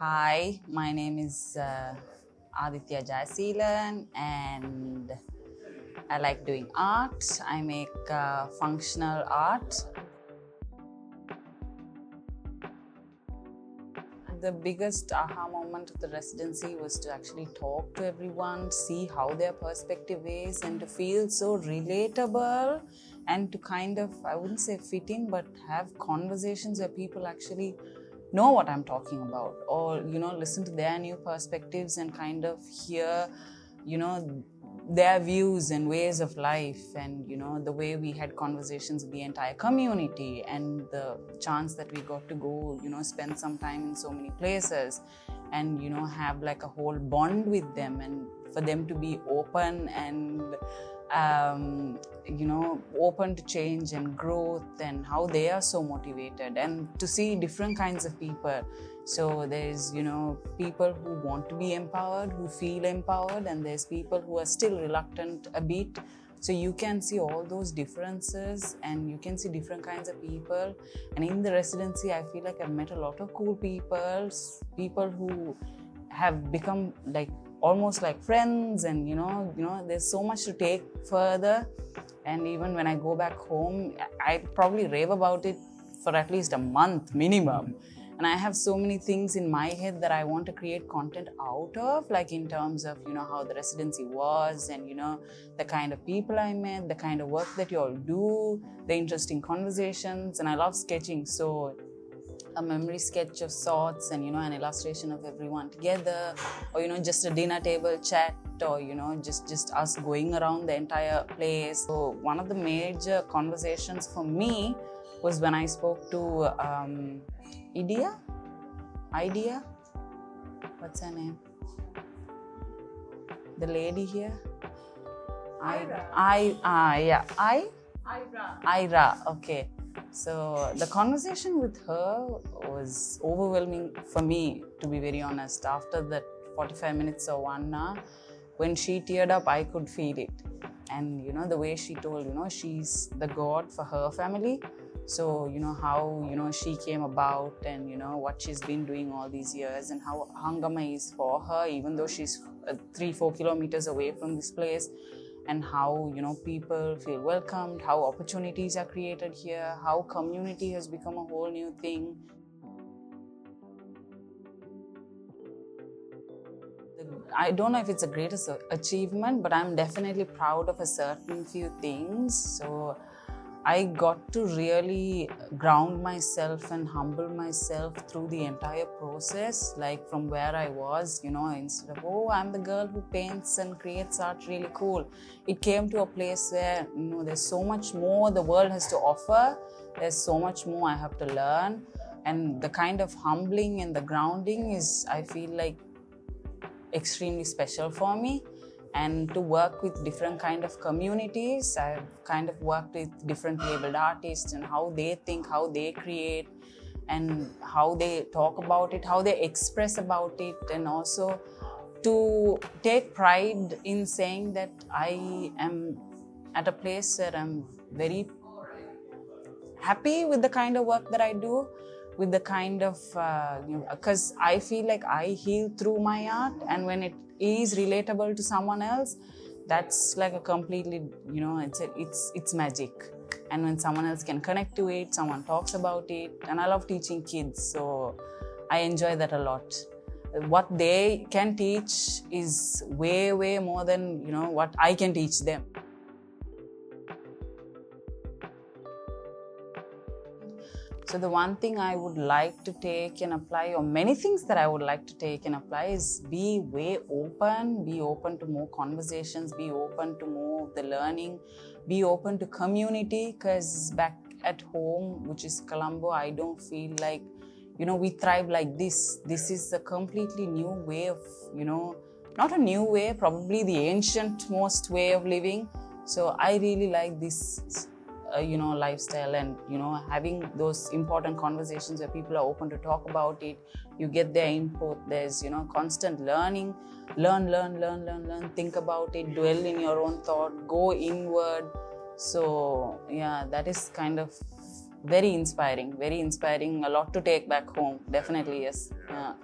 Hi, my name is uh, Aadhitya Jayaseelan and I like doing art. I make uh, functional art. The biggest aha moment of the residency was to actually talk to everyone, see how their perspective is, and to feel so relatable and to kind of, I wouldn't say fit in, but have conversations where people actually know what I'm talking about or, you know, listen to their new perspectives and kind of hear, you know, their views and ways of life and you know the way we had conversations with the entire community and the chance that we got to go you know spend some time in so many places and you know have like a whole bond with them and for them to be open and um, you know open to change and growth and how they are so motivated and to see different kinds of people. So there's you know people who want to be empowered who feel empowered and there's people who are still reluctant a bit. So you can see all those differences and you can see different kinds of people. And in the residency i feel like i've met a lot of cool people people who have become like almost like friends and you know you know there's so much to take further. And even when i go back home i probably rave about it for at least a month minimum. And i have so many things in my head that i want to create content out of like in terms of you know how the residency was and you know the kind of people i met the kind of work that you all do the interesting conversations. And i love sketching so a memory sketch of sorts and you know an illustration of everyone together or you know just a dinner table chat or you know just just us going around the entire place. So one of the major conversations for me was when i spoke to um, idea? Idea? What's her name? The lady here? Ira. i i uh, yeah i? Ira. ira okay so the conversation with her was overwhelming for me, to be very honest. After that 45 minutes or one hour, when she teared up, I could feel it. And you know, the way she told, you know, she's the God for her family. So, you know, how, you know, she came about and, you know, what she's been doing all these years and how Hungama is for her, even though she's uh, three, four kilometers away from this place and how you know people feel welcomed how opportunities are created here how community has become a whole new thing I don't know if it's the greatest achievement, but I'm definitely proud of a certain few things. So I got to really ground myself and humble myself through the entire process, like from where I was, you know, instead of, oh, I'm the girl who paints and creates art really cool. It came to a place where, you know, there's so much more the world has to offer, there's so much more I have to learn. And the kind of humbling and the grounding is, I feel like, extremely special for me and to work with different kind of communities. I've kind of worked with different labeled artists and how they think how they create and how they talk about it how they express about it and also to take pride in saying that i am at a place where i'm very happy with the kind of work that i do with the kind of because uh, i feel like i heal through my art and when it is relatable to someone else that's like a completely you know it's a, it's it's magic. And when someone else can connect to it someone talks about it and i love teaching kids so i enjoy that a lot. What they can teach is way way more than you know what i can teach them So the one thing I would like to take and apply, or many things that I would like to take and apply, is be way open, be open to more conversations, be open to more the learning, be open to community. Because back at home, which is Colombo, I don't feel like, you know, we thrive like this. This is a completely new way of, you know, not a new way, probably the ancient most way of living. So I really like this uh, you know lifestyle and you know having those important conversations where people are open to talk about it. You get their input. There's you know constant learning. Learn learn learn learn learn. Think about it. Dwell in your own thought. Go inward. So yeah that is kind of very inspiring. Very inspiring. A lot to take back home. Definitely yes. Yeah